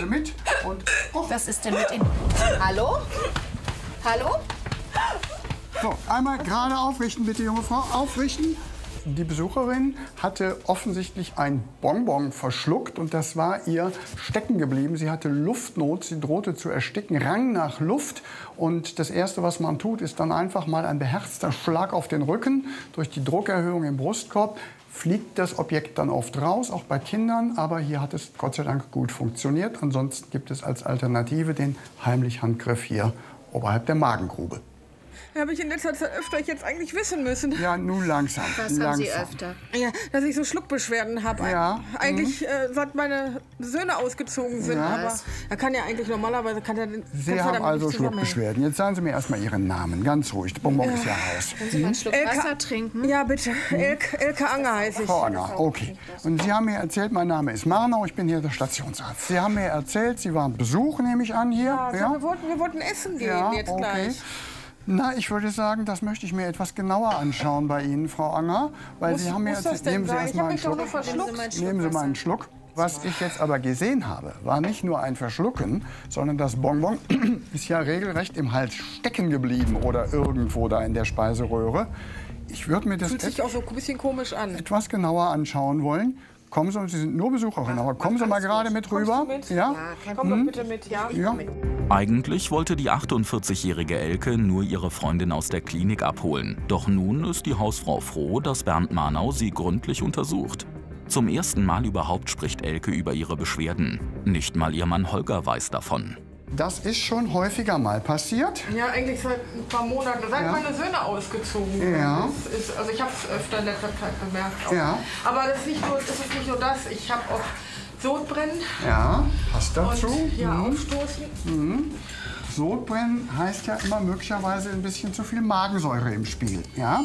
Sie mit. Und, oh, Was ist denn mit Ihnen? Hallo? Hallo? so, einmal gerade aufrichten, bitte, junge Frau. Aufrichten. Die Besucherin hatte offensichtlich ein Bonbon verschluckt und das war ihr stecken geblieben. Sie hatte Luftnot, sie drohte zu ersticken, rang nach Luft. Und das Erste, was man tut, ist dann einfach mal ein beherzter Schlag auf den Rücken. Durch die Druckerhöhung im Brustkorb fliegt das Objekt dann oft raus, auch bei Kindern. Aber hier hat es Gott sei Dank gut funktioniert. Ansonsten gibt es als Alternative den Heimlich-Handgriff hier oberhalb der Magengrube. Habe ich in letzter Zeit öfter jetzt eigentlich wissen müssen. Ja, nun langsam. Was langsam. haben Sie öfter? Ja, dass ich so Schluckbeschwerden habe. Ja, mhm. Eigentlich, äh, seit meine Söhne ausgezogen sind. Ja. Aber er kann ja eigentlich normalerweise kann er Sie ja haben also. Schluckbeschwerden. Jetzt sagen Sie mir erstmal Ihren Namen, ganz ruhig. Der Bonbon ist ja heiß. Können Sie mal einen Schluck Elke- Wasser trinken? Ja, bitte. Elke, Elke Anger heiße ich. Frau Anger, okay. Und Sie haben mir erzählt, mein Name ist Marnau, ich bin hier der Stationsarzt. Sie haben mir erzählt, Sie waren Besuch, nehme ich an, hier. Ja, so, Wir, wollten, wir wollten essen gehen Ja, jetzt okay. gleich. Na, ich würde sagen, das möchte ich mir etwas genauer anschauen bei Ihnen, Frau Anger. Weil Muss- Sie haben mir erzählt, nehmen Sie sein? erst Ich mal hab einen Schluck. Nehmen Sie Nehmen Sie mal einen Schluck. Was ich jetzt aber gesehen habe, war nicht nur ein Verschlucken, sondern das Bonbon ist ja regelrecht im Hals stecken geblieben oder irgendwo da in der Speiseröhre. Ich würde mir das Fühlt sich auch so ein bisschen komisch an. etwas genauer anschauen wollen. Kommen Sie, Sie sind nur Besucherin, aber kommen Sie mal gerade mit rüber. Mit? Ja? Komm doch bitte mit, ja? Ja. Eigentlich wollte die 48-jährige Elke nur ihre Freundin aus der Klinik abholen. Doch nun ist die Hausfrau froh, dass Bernd Marnau sie gründlich untersucht. Zum ersten Mal überhaupt spricht Elke über ihre Beschwerden. Nicht mal ihr Mann Holger weiß davon. Das ist schon häufiger mal passiert. Ja, eigentlich seit ein paar Monaten, seit Ja. meine Söhne ausgezogen sind. Ja. Das Ist, also ich habe es öfter in letzter Zeit bemerkt. Auch. Ja. Aber das ist, nicht nur, das ist nicht nur das. Ich habe auch Sodbrennen Ja, passt dazu. und ja, Mhm. Aufstoßen. Sodbrennen heißt ja immer möglicherweise ein bisschen zu viel Magensäure im Spiel. Ja?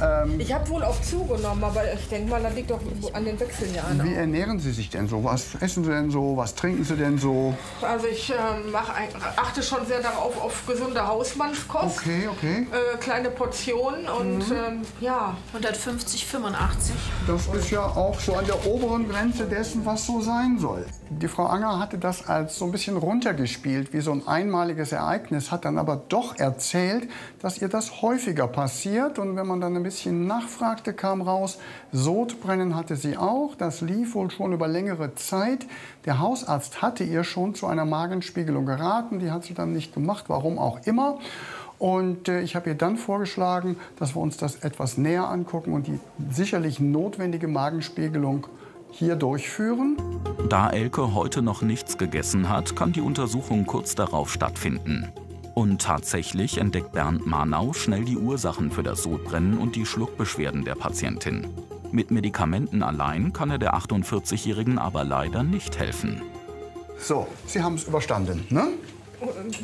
Ähm, Ich habe wohl auch zugenommen, aber ich denke mal, das liegt doch an den Wechseljahren. wie ernähren Sie sich denn so? Was essen Sie denn so? Was trinken Sie denn so? Also ich ähm, mach, achte schon sehr darauf, auf gesunde Hausmannskost. Okay, okay. Äh, kleine Portionen und ähm, ja, 150, 85. Das ist ja auch so an der oberen Grenze dessen, was so sein soll. Die Frau Anger hatte das als so ein bisschen runtergespielt, wie so ein einmaliges Ereignis, hat dann aber doch erzählt, dass ihr das häufiger passiert. Und wenn man dann ein bisschen nachfragte, kam raus, Sodbrennen hatte sie auch. Das lief wohl schon über längere Zeit. Der Hausarzt hatte ihr schon zu einer Magenspiegelung geraten. Die hat sie dann nicht gemacht, warum auch immer. Und äh, ich habe ihr dann vorgeschlagen, dass wir uns das etwas näher angucken und die sicherlich notwendige Magenspiegelung hier durchführen. Da Elke heute noch nichts gegessen hat, kann die Untersuchung kurz darauf stattfinden. Und tatsächlich entdeckt Bernd Marnau schnell die Ursachen für das Sodbrennen und die Schluckbeschwerden der Patientin. Mit Medikamenten allein kann er der 48-Jährigen aber leider nicht helfen. So, Sie haben es überstanden, ne?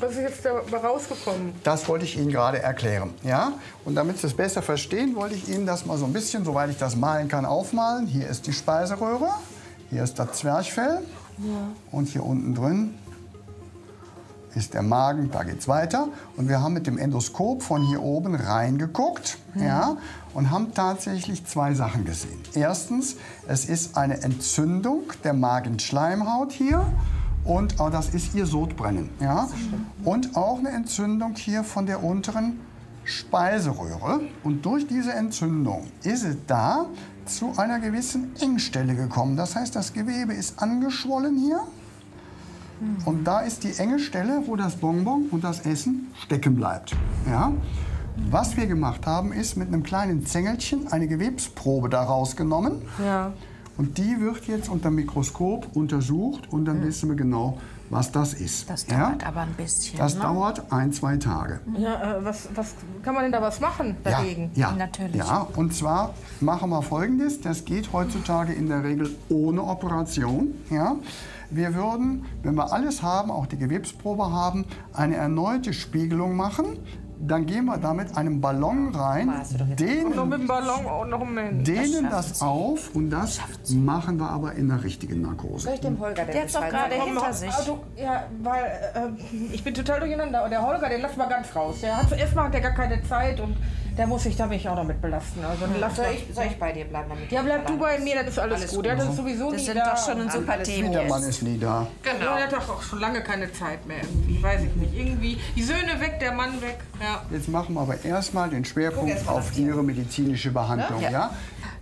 Was ist jetzt dabei rausgekommen? Das wollte ich Ihnen gerade erklären, ja? Und damit Sie es besser verstehen, wollte ich Ihnen das mal so ein bisschen, soweit ich das malen kann, aufmalen. Hier ist die Speiseröhre, hier ist das Zwerchfell und hier unten drin ist der Magen, da geht's weiter. Und wir haben mit dem Endoskop von hier oben reingeguckt ja, und haben tatsächlich zwei Sachen gesehen. Erstens, es ist eine Entzündung der Magenschleimhaut hier. Und oh, das ist ihr Sodbrennen. Ja? Und auch eine Entzündung hier von der unteren Speiseröhre. Und durch diese Entzündung ist es da zu einer gewissen Engstelle gekommen. Das heißt, das Gewebe ist angeschwollen hier. Und da ist die enge Stelle, wo das Bonbon und das Essen stecken bleibt. Ja? Was wir gemacht haben, ist mit einem kleinen Zängelchen eine Gewebsprobe daraus genommen. Ja. Und die wird jetzt unter dem Mikroskop untersucht und dann wissen wir genau, was das ist. Das ja? dauert aber ein bisschen. Das ne? dauert ein, zwei Tage. Ja, äh, was, was kann man denn da was machen dagegen? Ja, ja, Natürlich. Ja, und zwar machen wir Folgendes. Das geht heutzutage in der Regel ohne Operation. Ja. Wir würden, wenn wir alles haben, auch die Gewebsprobe haben, eine erneute Spiegelung machen. Dann gehen wir da mit einem Ballon rein, dehnen, dem Ballon dehnen das auf und das machen wir aber in der richtigen Narkose. Soll ich dem Holger denn Der hat's doch gerade hinter sich. Also, ja, weil äh, ich bin total durcheinander. Und der Holger, den lassen wir ganz raus. Der hat erstmal hat der gar keine Zeit und der muss sich da mich auch noch mit belasten. Also lassen Soll ich, soll ich bei dir bleiben? Damit Ja, bleib du bei mir, das ist alles, gut. Ja, das ist sowieso Das nie sind da. doch schon ein super alles Team Der Mann ist nie da. Ja, der hat doch auch schon lange keine Zeit mehr irgendwie. Weiß ich nicht. Irgendwie die Söhne weg, der Mann weg. Ja. Jetzt machen wir aber erstmal den Schwerpunkt auf Ihre medizinische Behandlung. Ja.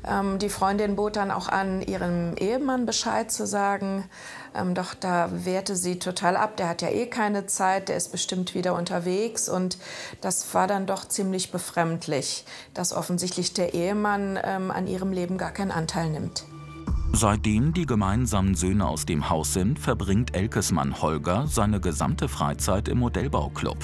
Ähm, die Freundin bot dann auch an, ihrem Ehemann Bescheid zu sagen. Ähm, doch da wehrte sie total ab. Der hat ja eh keine Zeit, der ist bestimmt wieder unterwegs. Und das war dann doch ziemlich befremdlich, dass offensichtlich der Ehemann ähm, an ihrem Leben gar keinen Anteil nimmt. Seitdem die gemeinsamen Söhne aus dem Haus sind, verbringt Elkes Mann Holger seine gesamte Freizeit im Modellbauclub.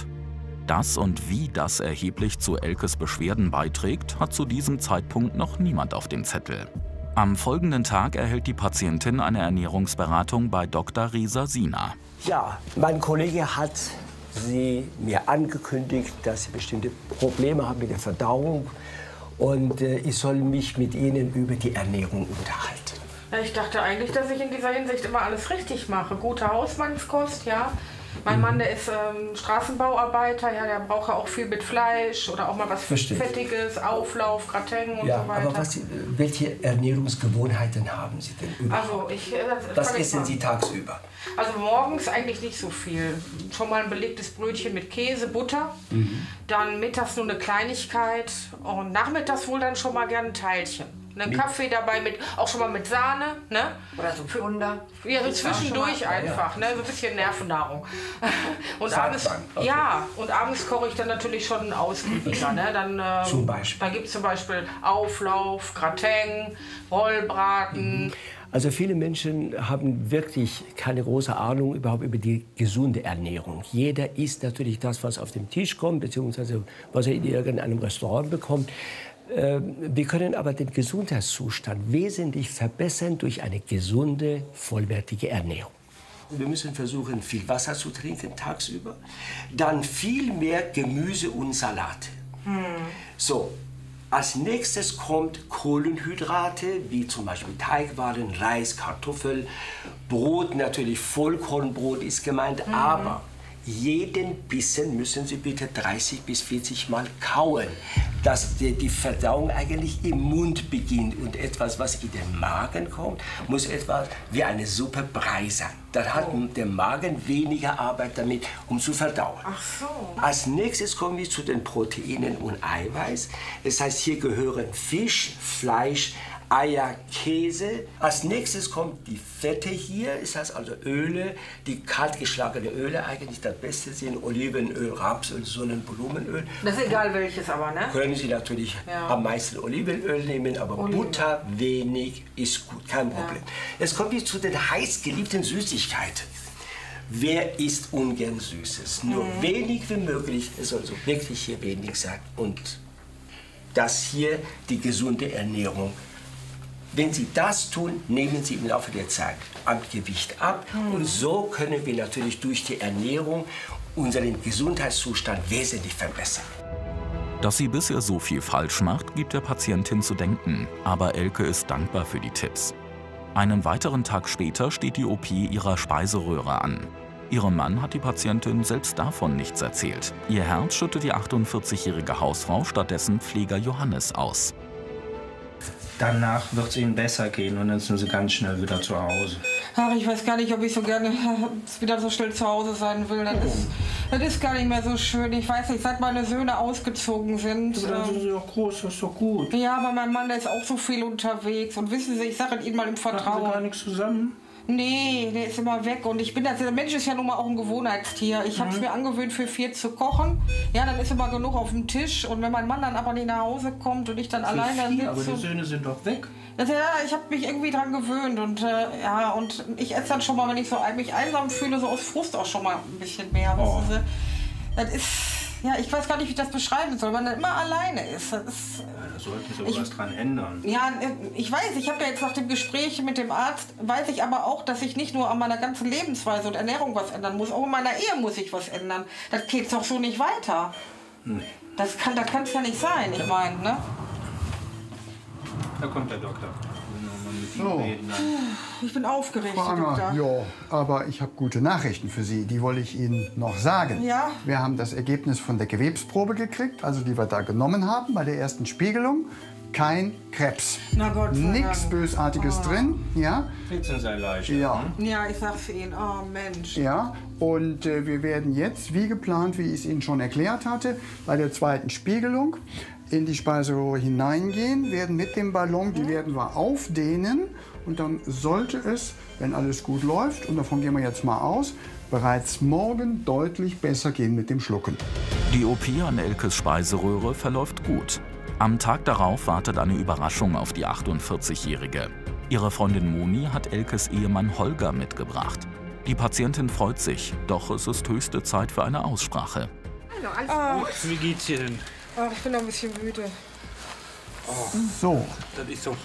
Das und wie das erheblich zu Elkes Beschwerden beiträgt, hat zu diesem Zeitpunkt noch niemand auf dem Zettel. Am folgenden Tag erhält die Patientin eine Ernährungsberatung bei Dr. Risa Sina. Ja, mein Kollege hat sie mir angekündigt, dass sie bestimmte Probleme haben mit der Verdauung und äh, ich soll mich mit ihnen über die Ernährung unterhalten. Ich dachte eigentlich, dass ich in dieser Hinsicht immer alles richtig mache. Gute Hausmannskost, ja. Mein Mann, der ist ähm, Straßenbauarbeiter, ja, der braucht ja auch viel mit Fleisch oder auch mal was Verstehe. Fettiges, Auflauf, Gratin und Ja, so weiter. aber was, Sie- welche Ernährungsgewohnheiten haben Sie denn überhaupt? also ich, äh, das was essen Sie tagsüber? Also morgens eigentlich nicht so viel. Schon mal ein belegtes Brötchen mit Käse, Butter. Mhm. Dann mittags nur eine Kleinigkeit. Und nachmittags wohl dann schon mal gerne ein Teilchen. Einen Kaffee dabei, mit, auch schon mal mit Sahne. Ne? Oder so Plunder. Ja, so zwischendurch mal. einfach, ne? so ein bisschen Nervennahrung. Und abends, okay. ja, und abends koche ich dann natürlich schon ausgiebiger. Ne? Dann, ähm, Zum Beispiel? Dann gibt es zum Beispiel Auflauf, Gratin, Rollbraten. Also viele Menschen haben wirklich keine große Ahnung überhaupt über die gesunde Ernährung. Jeder isst natürlich das, was auf den Tisch kommt, beziehungsweise was er in irgendeinem Restaurant bekommt. Ähm, Wir können aber den Gesundheitszustand wesentlich verbessern durch eine gesunde, vollwertige Ernährung. Wir müssen versuchen, viel Wasser zu trinken tagsüber, dann viel mehr Gemüse und Salate. So, als nächstes kommt Kohlenhydrate, wie zum Beispiel Teigwaren, Reis, Kartoffel, Brot, natürlich Vollkornbrot ist gemeint, aber jeden Bissen müssen Sie bitte 30 bis 40 Mal kauen, dass die, die Verdauung eigentlich im Mund beginnt und etwas, was in den Magen kommt, muss etwas wie eine Suppe Brei sein. Dann hat der Magen weniger Arbeit damit, um zu verdauen. Ach so. Als nächstes kommen wir zu den Proteinen und Eiweiß. Das heißt, hier gehören Fisch, Fleisch, Eier, Käse. Als nächstes kommt die Fette hier, das heißt also Öle, die kaltgeschlagene Öle eigentlich das Beste sind, Olivenöl, Rapsöl, Sonnenblumenöl. Das ist egal welches aber, ne? Können Sie natürlich Ja. am meisten Olivenöl nehmen, aber Butter wenig ist gut, kein Problem. Jetzt kommen wir zu den heiß geliebten Süßigkeiten. Wer isst ungern Süßes? Nur wenig wie möglich, es soll so wirklich hier wenig sein. Und das hier die gesunde Ernährung. Wenn Sie das tun, nehmen Sie im Laufe der Zeit am Gewicht ab. Und so können wir natürlich durch die Ernährung unseren Gesundheitszustand wesentlich verbessern. Dass sie bisher so viel falsch macht, gibt der Patientin zu denken. Aber Elke ist dankbar für die Tipps. Einen weiteren Tag später steht die OP ihrer Speiseröhre an. Ihrem Mann hat die Patientin selbst davon nichts erzählt. Ihr Herz schüttet die 48-jährige Hausfrau stattdessen Pfleger Johannes aus. Danach wird es ihnen besser gehen und dann sind sie ganz schnell wieder zu Hause. Ach, ich weiß gar nicht, ob ich so gerne wieder so schnell zu Hause sein will. Das ist, das ist gar nicht mehr so schön. Ich weiß nicht, seit meine Söhne ausgezogen sind. Aber dann sind sie auch groß, das ist doch gut. ja, aber mein Mann, der ist auch so viel unterwegs. Und wissen Sie, ich sage Ihnen mal im Machen sie gar Vertrauen. nichts zusammen? Nee, der ist immer weg. Und ich bin das, der Mensch ist ja nun mal auch ein Gewohnheitstier. Ich habe es mir angewöhnt, für vier zu kochen. Ja, dann ist immer genug auf dem Tisch. Und wenn mein Mann dann aber nicht nach Hause kommt und ich dann alleine da Viel, aber sitze. die Söhne sind doch weg. Das, ja, ich habe mich irgendwie dran gewöhnt und äh, ja, und ich esse dann schon mal, wenn ich so mich einsam fühle, so aus Frust auch schon mal ein bisschen mehr. Oh. Sie. Das ist, ja, ich weiß gar nicht, wie ich das beschreiben soll, weil man dann immer alleine ist. Das ist Da sollten sie Ich- was dran ändern. ja, äh, ich weiß, ich habe ja jetzt nach dem Gespräch mit dem Arzt, weiß ich aber auch, dass ich nicht nur an meiner ganzen Lebensweise und Ernährung was ändern muss, auch in meiner Ehe muss ich was ändern. Das geht doch so nicht weiter. Nee. Das kann das kann's ja nicht sein, ich meine, ne? Da kommt der Doktor. Wenn wir mal mit ihm So. reden, dann- Ich bin aufgeregt, Frau Anger, Doktor. ja, aber ich habe gute Nachrichten für Sie. Die wollte ich Ihnen noch sagen. Ja? Wir haben das Ergebnis von der Gewebsprobe gekriegt, also die wir da genommen haben bei der ersten Spiegelung. Kein Krebs. Na Gott sei Nichts. Bösartiges drin, ja? Sitzen sehr leicht. Ja. Ja, ich sag's Ihnen. Oh Mensch. Ja, und äh, wir werden jetzt, wie geplant, wie ich es Ihnen schon erklärt hatte, bei der zweiten Spiegelung in die Speiseröhre hineingehen, werden mit dem Ballon, die werden wir aufdehnen und dann sollte es, wenn alles gut läuft, und davon gehen wir jetzt mal aus, bereits morgen deutlich besser gehen mit dem Schlucken. Die OP an Elkes Speiseröhre verläuft gut. Am Tag darauf wartet eine Überraschung auf die 48-Jährige. Ihre Freundin Moni hat Elkes Ehemann Holger mitgebracht. Die Patientin freut sich, doch es ist höchste Zeit für eine Aussprache. Wie geht's dir denn? Ach, ich bin noch ein bisschen müde. So, Das ist doch.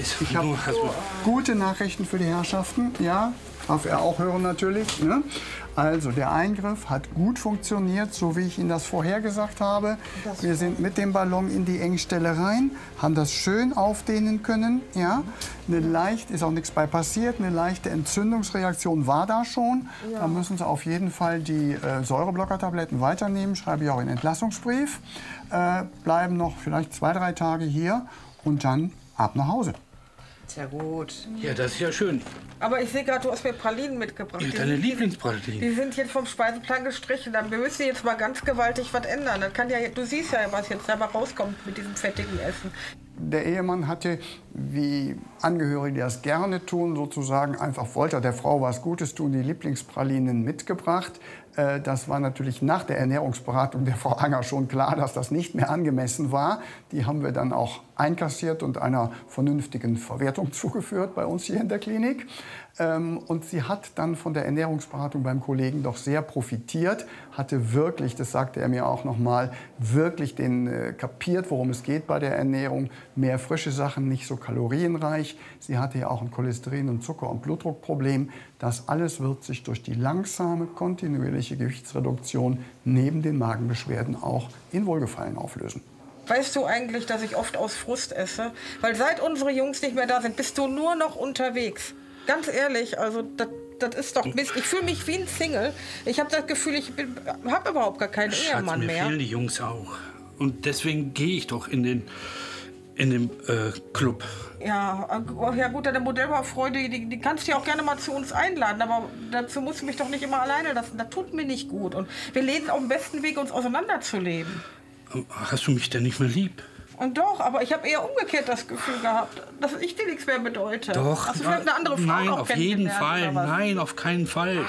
Ist Ich hab nur, hast du, Gute Nachrichten für die Herrschaften, ja, darf er auch hören natürlich. Ne? Also der Eingriff hat gut funktioniert, so wie ich Ihnen das vorhergesagt habe. Wir sind mit dem Ballon in die Engstelle rein, haben das schön aufdehnen können. Ja? Eine leicht, ist auch nichts bei passiert, eine leichte Entzündungsreaktion war da schon. Da müssen Sie auf jeden Fall die äh, Säureblockertabletten weiternehmen, schreibe ich auch in den Entlassungsbrief. Äh, bleiben noch vielleicht zwei, drei Tage hier und dann ab nach Hause. Sehr gut. ja, das ist ja schön. Aber ich sehe gerade, du hast mir Pralinen mitgebracht. Ja, Die deine sind- Lieblingspralinen. Die sind jetzt vom Speiseplan gestrichen. Dann- Wir müssen jetzt mal ganz gewaltig was ändern. Das kann ja, du siehst ja, was jetzt dabei rauskommt mit diesem fettigen Essen. Der Ehemann hatte, wie Angehörige das gerne tun, sozusagen einfach wollte er der Frau was Gutes tun, die Lieblingspralinen mitgebracht. Äh, Das war natürlich nach der Ernährungsberatung der Frau Anger schon klar, dass das nicht mehr angemessen war. Die haben wir dann auch einkassiert und einer vernünftigen Verwertung zugeführt bei uns hier in der Klinik. Ähm, Und sie hat dann von der Ernährungsberatung beim Kollegen doch sehr profitiert, hatte wirklich, das sagte er mir auch noch mal, wirklich den äh, kapiert, worum es geht bei der Ernährung. Mehr frische Sachen, nicht so kalorienreich. Sie hatte ja auch ein Cholesterin- und Zucker- und Blutdruckproblem. Das alles wird sich durch die langsame, kontinuierliche Gewichtsreduktion neben den Magenbeschwerden auch in Wohlgefallen auflösen. Weißt du eigentlich, dass ich oft aus Frust esse? Weil seit unsere Jungs nicht mehr da sind, bist du nur noch unterwegs. Ganz ehrlich, also das, das ist doch Mist. Ich fühle mich wie ein Single. Ich habe das Gefühl, ich habe überhaupt gar keinen Schatz, Ehemann mir mehr. fehlen die Jungs auch. Und deswegen gehe ich doch in den, in den äh, Club. Ja, äh, ja gut, deine Modellbaufreunde, die, die kannst du ja auch gerne mal zu uns einladen, aber dazu musst du mich doch nicht immer alleine lassen. Das tut mir nicht gut. Und wir leben auf dem besten Weg, uns auseinanderzuleben. Hast du mich denn nicht mehr lieb? Und doch, aber ich habe eher umgekehrt das Gefühl gehabt, dass ich dir nichts mehr bedeute. Doch. Hast du vielleicht eine andere Frau Nein, auf jeden Fall. Nein, auf keinen Fall.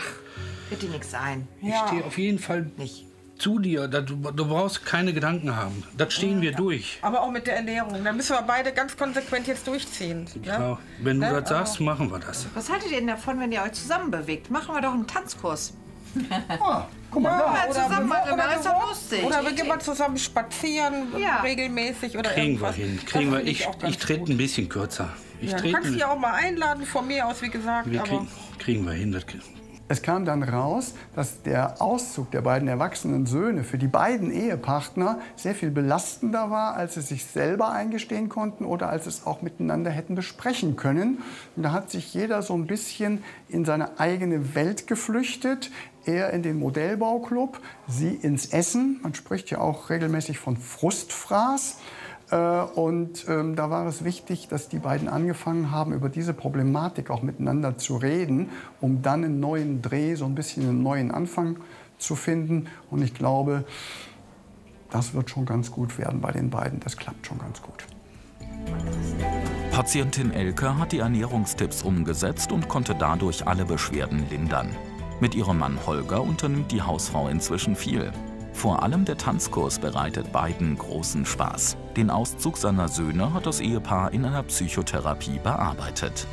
Wird dir nichts sein. Ich stehe auf jeden Fall Nicht. zu dir. Du, du brauchst keine Gedanken haben. Das stehen wir durch. Aber auch mit der Ernährung. Da müssen wir beide ganz konsequent jetzt durchziehen. Ja, Ne? wenn du Ne? das sagst, machen wir das. Was haltet ihr denn davon, wenn ihr euch zusammen bewegt? Machen wir doch einen Tanzkurs. Ah, guck mal, da. Ja, zusammen wir- machen, dann ist doch lustig. Oder wir gehen mal zusammen spazieren, Ja. regelmäßig oder Kriegen wir irgendwas. hin. Das Kriegen wir. Ich, ich trete ein bisschen kürzer. Ich Ja, du trete. kannst dich auch mal einladen, von mir aus, wie gesagt. wir aber kriegen, kriegen wir hin. Das, Es kam dann raus, dass der Auszug der beiden erwachsenen Söhne für die beiden Ehepartner sehr viel belastender war, als sie sich selber eingestehen konnten oder als es auch miteinander hätten besprechen können. Und da hat sich jeder so ein bisschen in seine eigene Welt geflüchtet. Er in den Modellbauclub, sie ins Essen. Man spricht ja auch regelmäßig von Frustfraß. Äh, Und ähm, da war es wichtig, dass die beiden angefangen haben, über diese Problematik auch miteinander zu reden, um dann einen neuen Dreh, so ein bisschen einen neuen Anfang zu finden. Und ich glaube, das wird schon ganz gut werden bei den beiden. Das klappt schon ganz gut. Patientin Elke hat die Ernährungstipps umgesetzt und konnte dadurch alle Beschwerden lindern. Mit ihrem Mann Holger unternimmt die Hausfrau inzwischen viel. Vor allem der Tanzkurs bereitet beiden großen Spaß. Den Auszug seiner Söhne hat das Ehepaar in einer Psychotherapie bearbeitet.